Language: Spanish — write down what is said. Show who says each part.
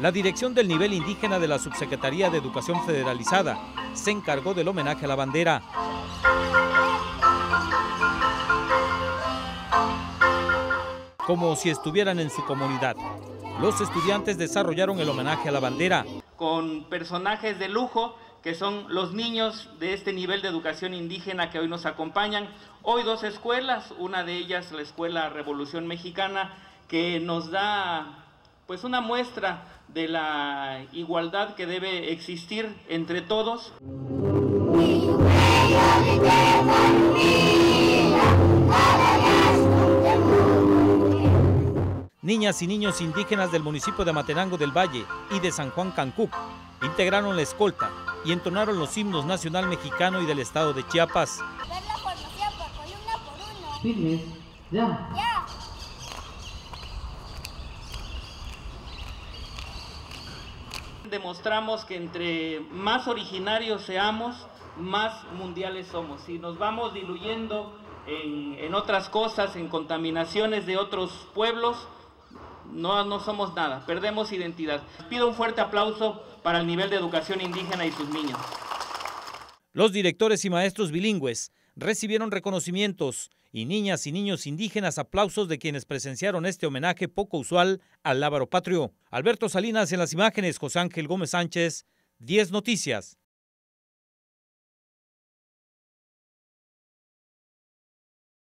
Speaker 1: La dirección del nivel indígena de la Subsecretaría de Educación Federalizada se encargó del homenaje a la bandera. Como si estuvieran en su comunidad. Los estudiantes desarrollaron el homenaje a la bandera.
Speaker 2: Con personajes de lujo que son los niños de este nivel de educación indígena que hoy nos acompañan. Hoy dos escuelas, una de ellas la Escuela Revolución Mexicana, que nos da pues una muestra de la igualdad que debe existir entre todos.
Speaker 1: Niñas y niños indígenas del municipio de Matenango del Valle y de San Juan Cancún integraron la escolta y entonaron los himnos nacional mexicano y del estado de Chiapas.
Speaker 2: Demostramos que entre más originarios seamos, más mundiales somos. Si nos vamos diluyendo en, en otras cosas, en contaminaciones de otros pueblos, no, no somos nada, perdemos identidad. Pido un fuerte aplauso para el nivel de educación indígena y sus niños.
Speaker 1: Los directores y maestros bilingües recibieron reconocimientos y niñas y niños indígenas aplausos de quienes presenciaron este homenaje poco usual al lábaro patrio. Alberto Salinas en las imágenes, José Ángel Gómez Sánchez, 10 Noticias.